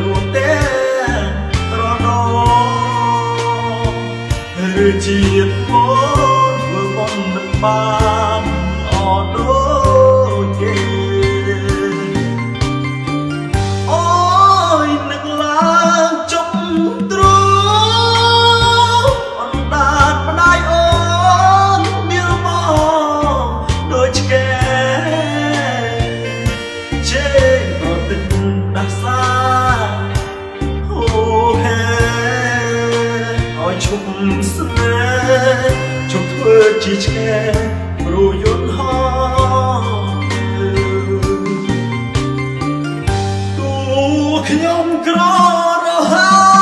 រួមទេត្រដងឬជាតិបងធ្វើមិនបានអត់ដូច ឲ្យឈប់ស្នេហ៍ឈប់ធ្វើជាឆ្កែព្រោះយន្តហោទូខ្ញុំក្ររហោ